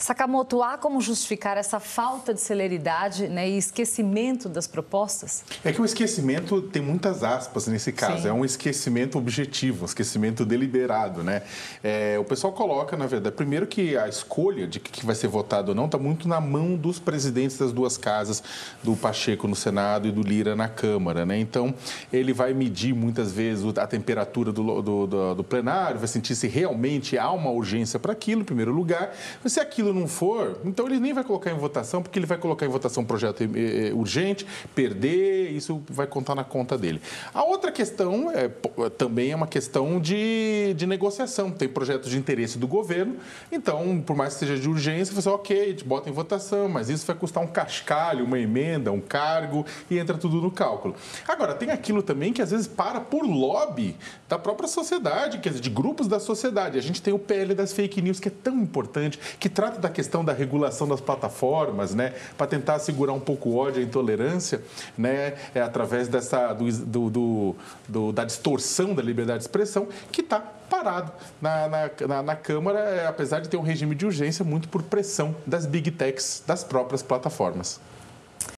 Sakamoto, há como justificar essa falta de celeridade né, e esquecimento das propostas? É que o esquecimento tem muitas aspas nesse caso. Sim. É um esquecimento objetivo, um esquecimento deliberado. Né? É, o pessoal coloca, na verdade, primeiro que a escolha de que vai ser votado ou não está muito na mão dos presidentes das duas casas, do Pacheco no Senado e do Lira na Câmara. Né? Então, ele vai medir muitas vezes a temperatura do, do, do, do plenário, vai sentir se realmente há uma urgência para aquilo, em primeiro lugar. Mas se aquilo aquilo não for, então ele nem vai colocar em votação, porque ele vai colocar em votação um projeto eh, eh, urgente, perder, isso vai contar na conta dele. A outra questão é, também é uma questão de, de negociação. Tem projetos de interesse do governo, então, por mais que seja de urgência, você, ok, a gente bota em votação, mas isso vai custar um cascalho, uma emenda, um cargo, e entra tudo no cálculo. Agora, tem aquilo também que às vezes para por lobby da própria sociedade, quer dizer, de grupos da sociedade. A gente tem o PL das fake news, que é tão importante, que trata da questão da regulação das plataformas, né, para tentar segurar um pouco o ódio e a intolerância, né, é através dessa, do, do, do, da distorção da liberdade de expressão, que está parado na, na, na, na Câmara, é, apesar de ter um regime de urgência, muito por pressão das big techs, das próprias plataformas.